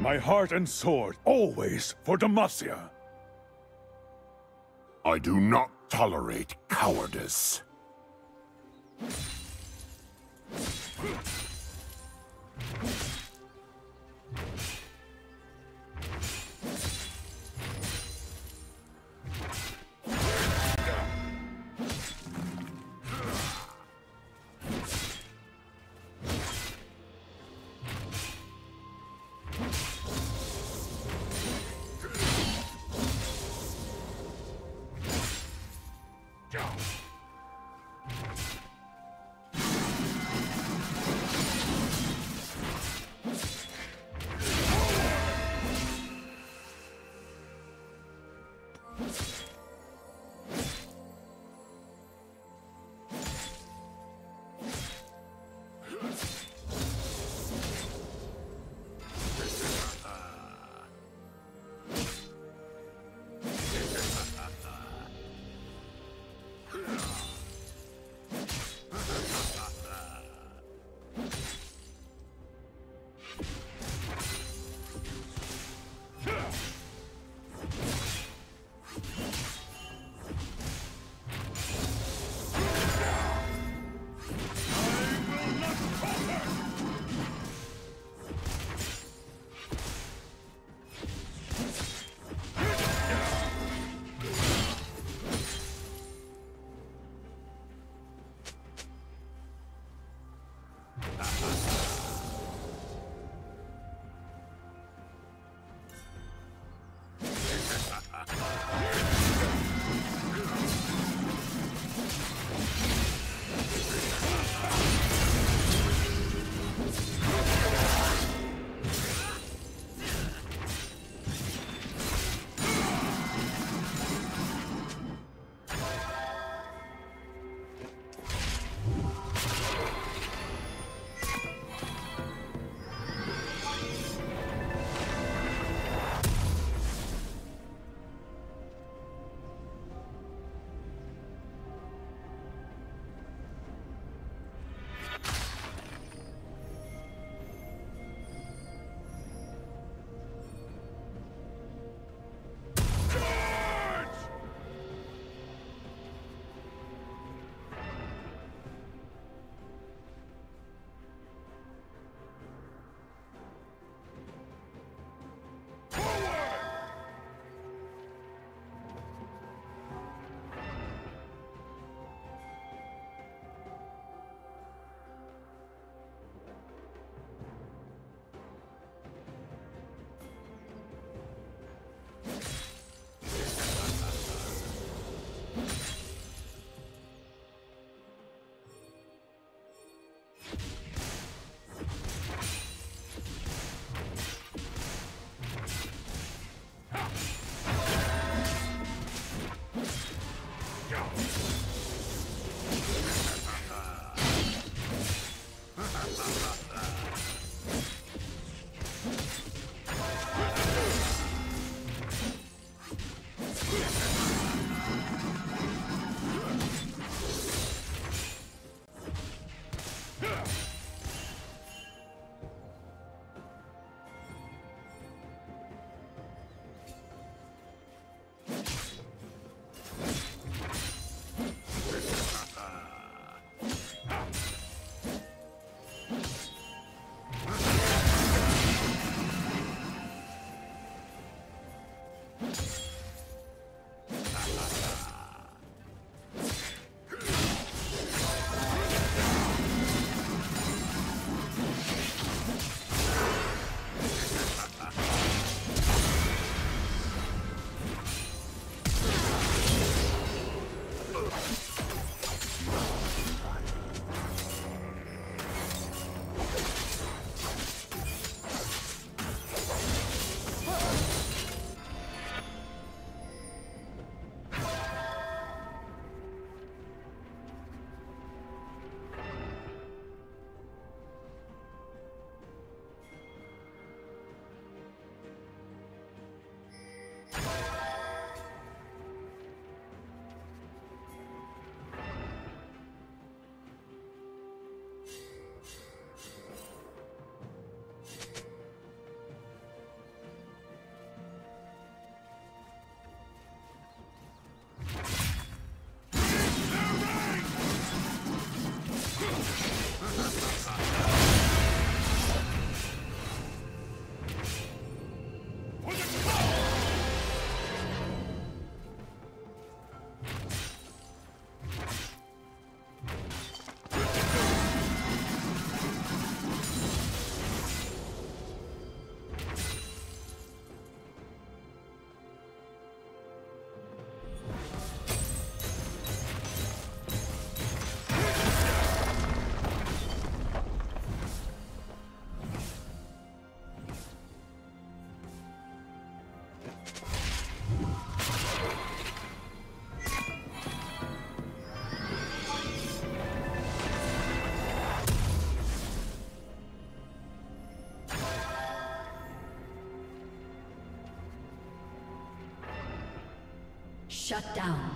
My heart and sword, always for Demacia. I do not tolerate cowardice. Shut down.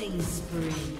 Killing spree.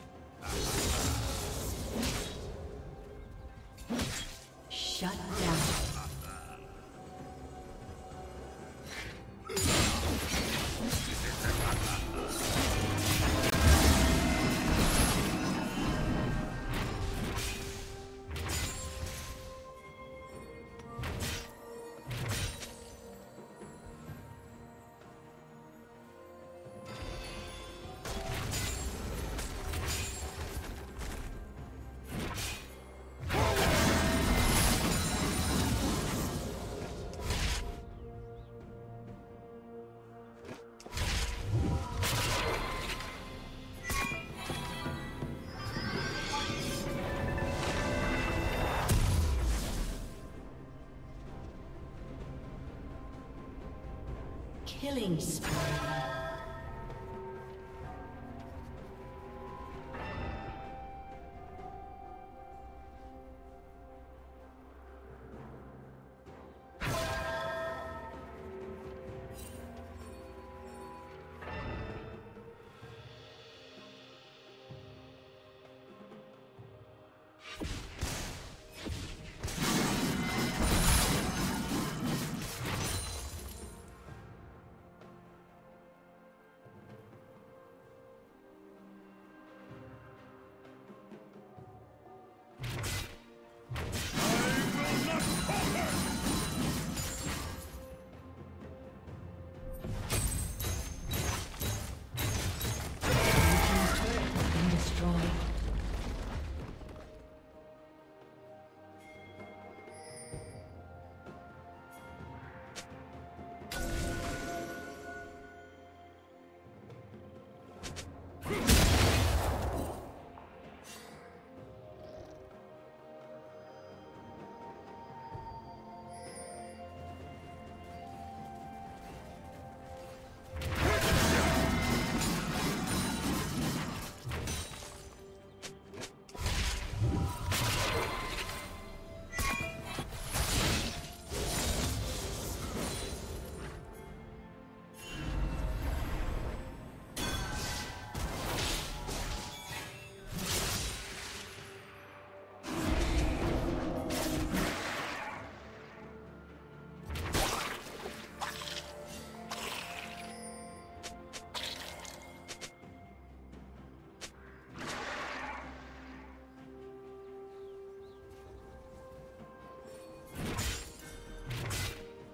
Killing spree.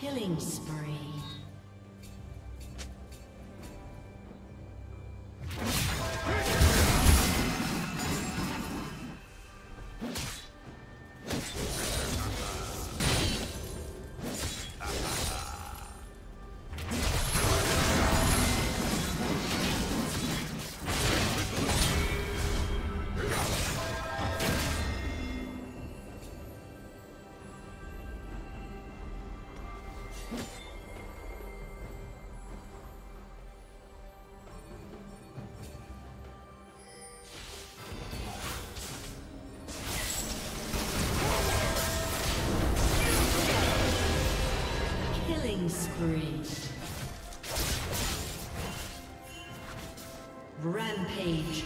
Killing spree. Spree. Rampage.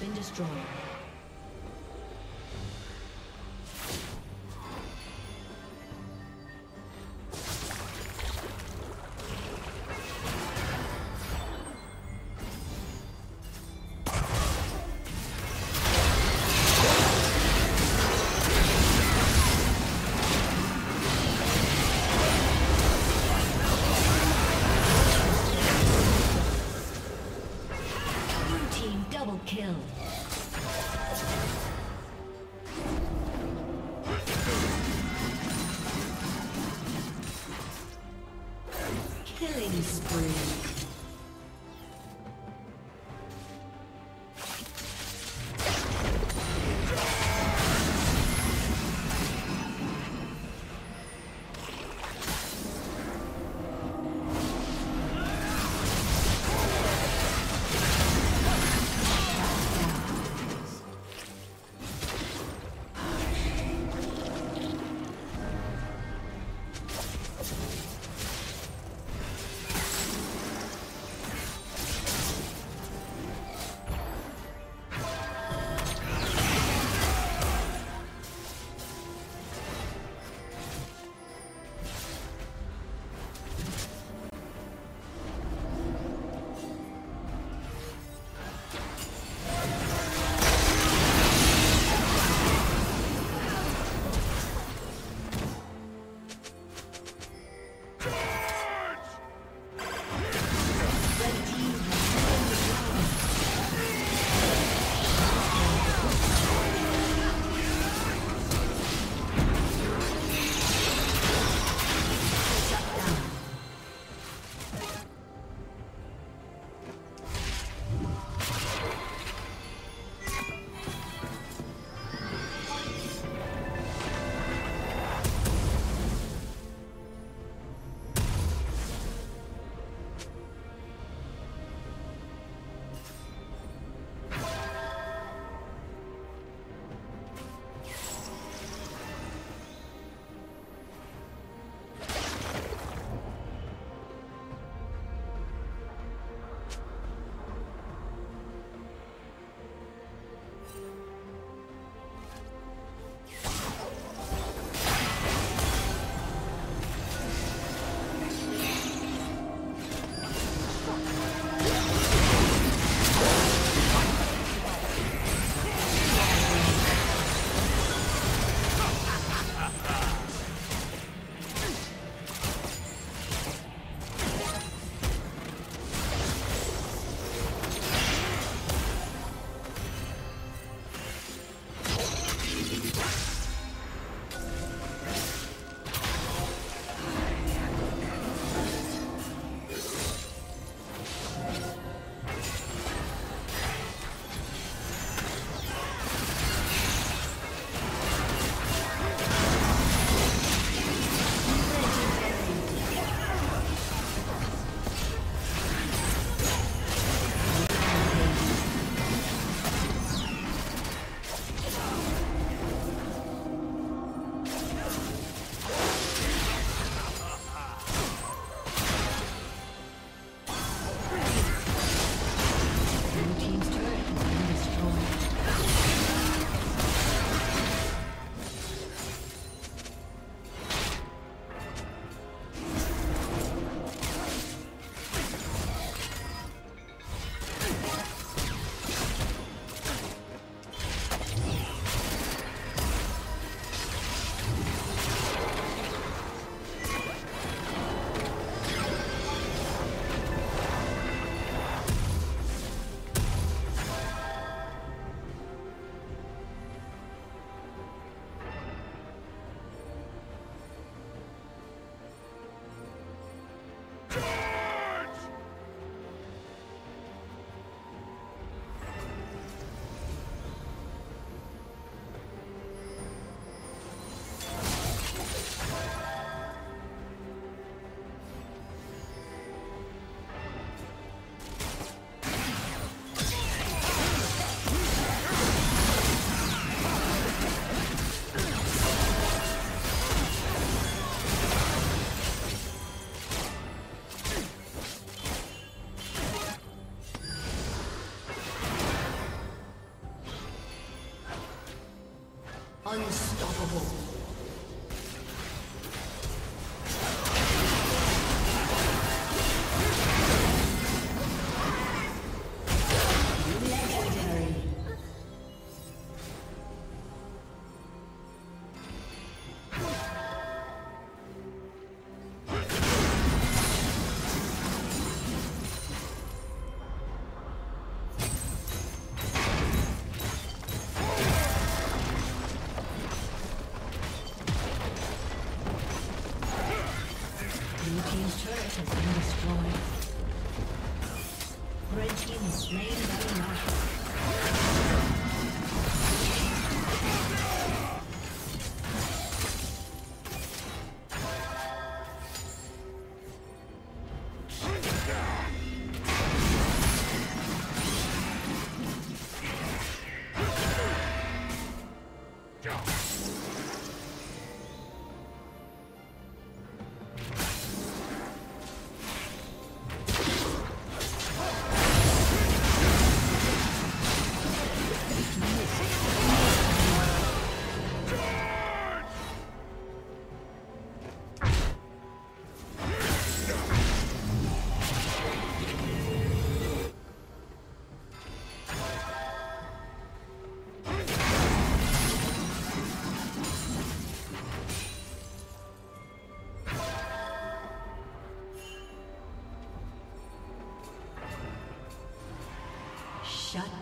Been destroyed.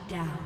down.